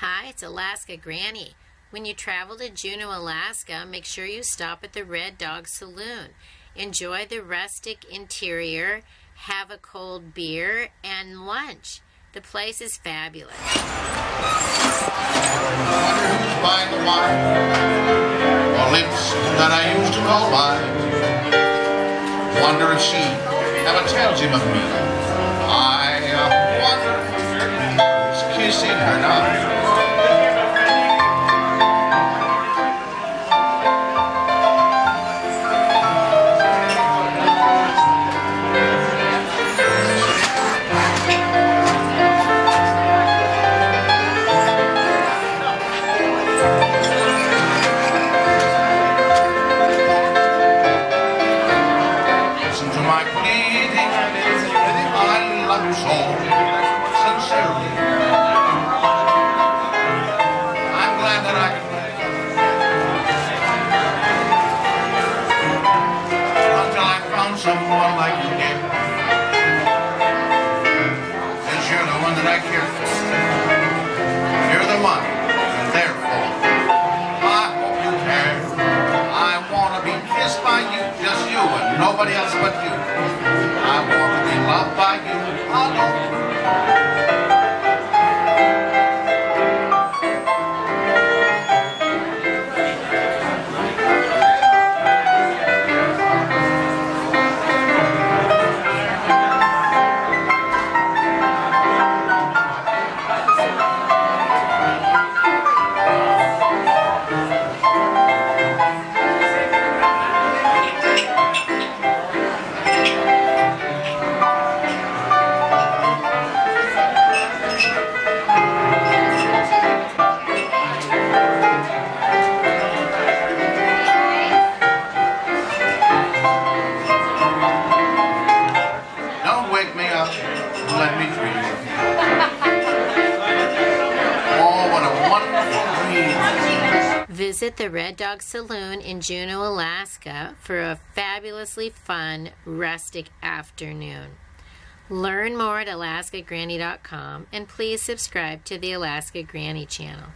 Hi, it's Alaska Granny. When you travel to Juneau, Alaska, make sure you stop at the Red Dog Saloon. Enjoy the rustic interior, have a cold beer, and lunch. The place is fabulous. The or lips that I used to call. Wonder if she ever tells him of me. I wonder kissing her now. Love sincerely. I'm glad that I can until I found someone like you you're the one that I care. You're the one, therefore, I hope you care. I wanna be kissed by you, just you and nobody else but you. By you alone. Up. Let me. Oh, what a wonderful dream. Visit the Red Dog Saloon in Juneau, Alaska for a fabulously fun, rustic afternoon. Learn more at alaskagranny.com and please subscribe to the Alaska Granny channel.